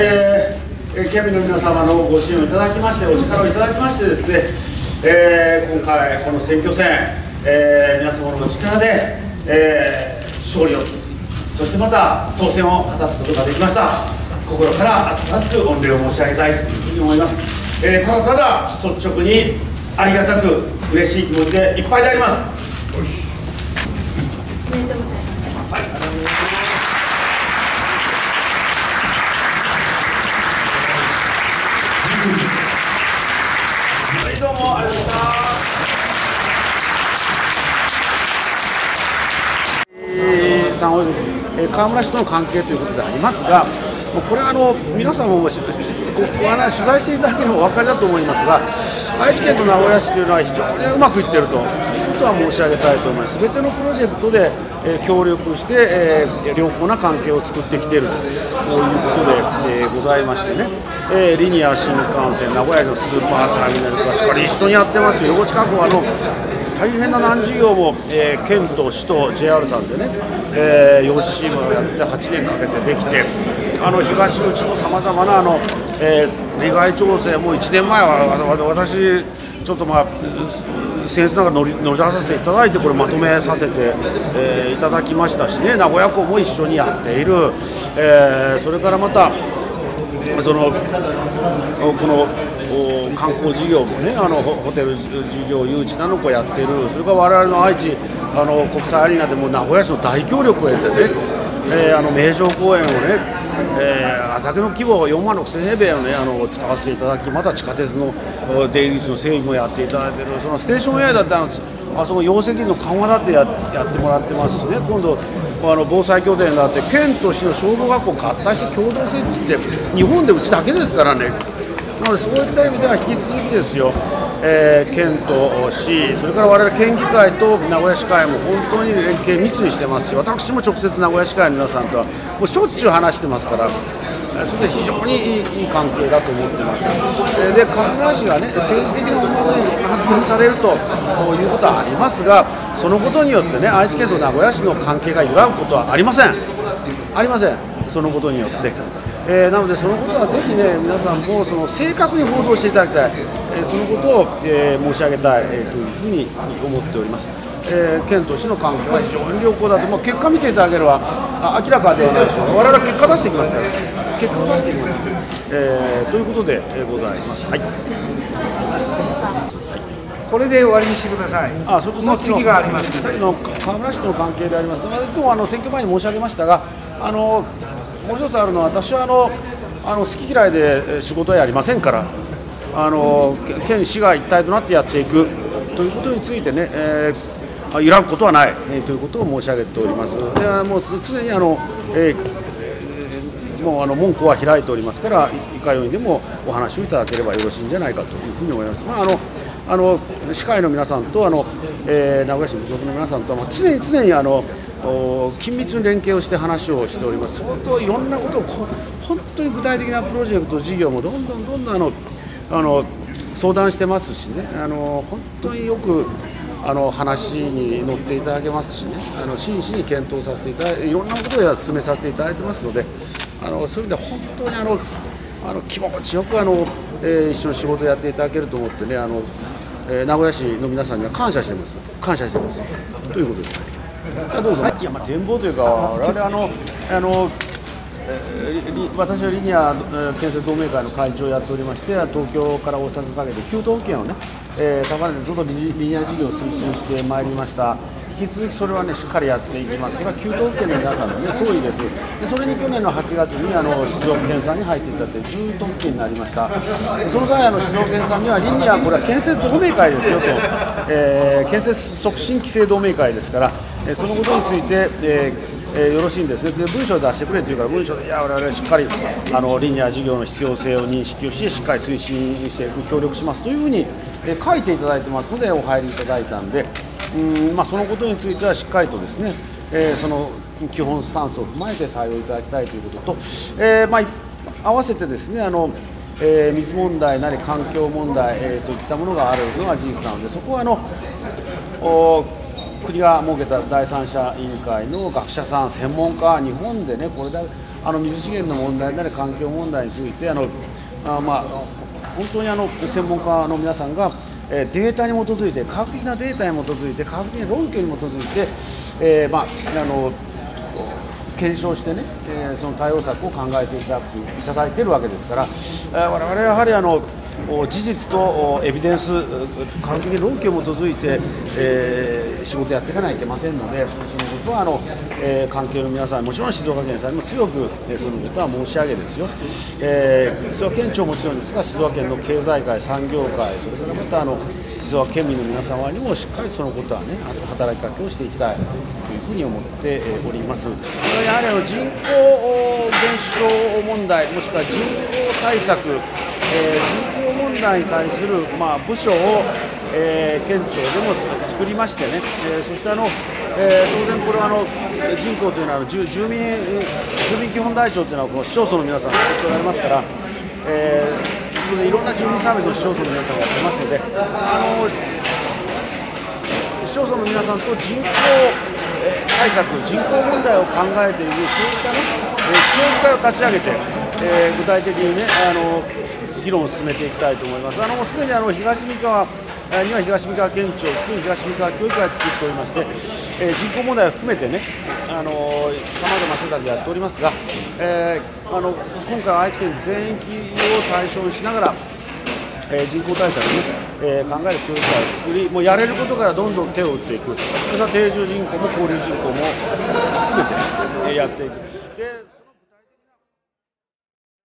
え、県民の皆様のご支援をいただきましてお力をいただきましてですね、えー、今回この選挙戦、えー、皆様のお力で、えー、勝利をそしてまた当選を果たすことができました。心から熱々く御礼を申し上げたいというふうに思います、えー、ただただ率直にありがたく嬉しい気持ちでいっぱいでありますどうもありがとうございましたえー、さんおよび河村氏との関係ということでありますが、もうこれはあの皆さんも取材していただければお分かりだと思いますが、愛知県と名古屋市というのは非常にうまくいっているということは申し上げたいと思います。すべてのプロジェクトで、え、協力して、え、良好な関係を作ってきているということで、え、ございましてね。えー、リニア新幹線、名古屋のスーパーターミナルとかしっかり一緒にやってますよ、横近くはあの大変な難事業も、えー、県と市と JR さんでね、えー、幼稚チームをやって8年かけてできて、あの東口とさまざまなあの、えー、利害調整も1年前は私、ちょっとまあ、僭越ながら乗り乗り出させていただいて、これまとめさせて、えー、いただきましたしね、名古屋港も一緒にやっている、えー、それからまた、そのこの観光事業もねあのホテル事業誘致なのかやってる。それから我々の愛知あの国際アリーナでも名古屋市の大協力を得てね、えー、あの名城公園をねえー、畑の規模4万6000平米を、ね、あの使わせていただきまた地下鉄の出入り口の整備もやっていただいてる。そのステーション A だってあのあそこ容積の緩和だってややってもらってますしね。今度あの防災拠点があって県と市の消防学校合体して共同設置って日本でうちだけですからね。なのでそういった意味では引き続きですよ、えー、県と市それから我々県議会と名古屋市会も本当に連携密にしてますし私も直接名古屋市会の皆さんとはもうしょっちゅう話してますから。それで非常にいい関係だと思ってます。で、河村氏がね、政治的な思いに発言されるということはありますが、そのことによってね、愛知県と名古屋市の関係が揺らぐことはありません。ありません。そのことによって。えー、なので、そのことはぜひね、皆さんもその正確に報道していただきたい、えー、そのことを、えー、申し上げたい、えー、というふうに思っております。えー、県と市の関係は非常に良好だと、まあ、結果見ていただければ明らかで我々は結果出していきますから。結果を出していきます。えー、ということで、えー、ございます。はい。これで終わりにしてください。あ、それとの次があります、ね。さっきの河村市との関係であります。まあ、いつもあの選挙前に申し上げましたが、あのもう一つあるのは私はあのあの好き嫌いで仕事はやりませんから、あの県市が一体となってやっていくということについてね。えー、揺らぐことはない、えー、ということを申し上げております。でもう常にあの、えーもうあの門戸は開いておりますからいかようにでもお話をいただければよろしいんじゃないかというふうに思います。まあ、あのあの司会の皆さんとあの、えー、名古屋市無職の皆さんとは常に常にあの緊密に連携をして話をしております。相当いろんなことを本当に具体的なプロジェクト事業もどんどんどんどんあのあの相談してますしねあの本当によくあの話に乗っていただけますしねあの真摯に検討させていただいていろんなことを進めさせていただいてますので。あのそういう意味では本当にあのあの気持ちよくあの、えー、一緒に仕事をやっていただけると思ってねあの、えー、名古屋市の皆さんには感謝してます感謝してますということです。どうぞ、はい、いやまあ展望というか我々あのあの私はリニア建設同盟会の会長をやっておりまして東京から大阪かけて9都府県をね、えー、高値でずっとリニア事業を推進してまいりました。引き続きそれはねしっかりやっていきます、それは9都府県の皆さんの、ね、総意です。で、それに去年の8月にあの静岡県さんに入っていただいて、10都府県になりました、その際、あの静岡県さんには、リニア、これは建設同盟会ですよと、えー、建設促進規制同盟会ですから、えー、そのことについて、えーえー、よろしいんですね。で文書を出してくれというから文書でいや我々しっかりあのリニア事業の必要性を認識をしてしっかり推進していく協力しますというふうに、えー、書いていただいてますのでお入りいただいたんでうんまあ、そのことについてはしっかりとですね、えー、その基本スタンスを踏まえて対応いただきたいということと、えーまあ、合わせてですねあの、えー、水問題なり環境問題、えー、といったものがあるのは事実なのでそこはあの国が設けた第三者委員会の学者さん専門家日本でねこれだあの水資源の問題なり環境問題についてあのあまあ本当にあの専門家の皆さんが、えデータに基づいて、科学的なデータに基づいて、科学的な論拠に基づいて、えまあ、あの検証してね、えその対応策を考えていただくいただいているわけですから、えー我々はやはりあの事実とエビデンス、う科学的論拠に基づいて、えー仕事やっていかないといけませんので、そのことはあの、えー関係の皆さん、もちろん静岡県さんにも強く、えーそのことは申し上げですよ、えー静岡県庁もちろんですが、静岡県の経済界、産業界、それからまたあの静岡県民の皆様にもしっかりそのことはね、働きかけをしていきたいというふうに思っております。やはりあの人口減少問題、もしくは人口対策、えー問題に対する、まあ、部署を、えー県庁でも作りましてね、えーそしてあの、えー当然これはあの人口というのは住住民住民基本台帳というのはこの市町村の皆さん作っておられますから、えーそれでいろんな住民サービスを市町村の皆さんがやってますので、あの市町村の皆さんと人口対策、人口問題を考えている、そういった、協議会を立ち上げて、えー具体的に、ね、あの議論を進めていきたいと思います。あのすでにあの東三河には東三河県庁、特に東三河協議会を作っておりまして、えー人口問題を含めてね、あのさまざま施策やっておりますが、えーあの今回は愛知県全域を対象にしながら、えー人口対策ね、えー考える協議会を作り、もうやれることからどんどん手を打っていく、それから定住人口も交流人口も含めて、えやっていく。で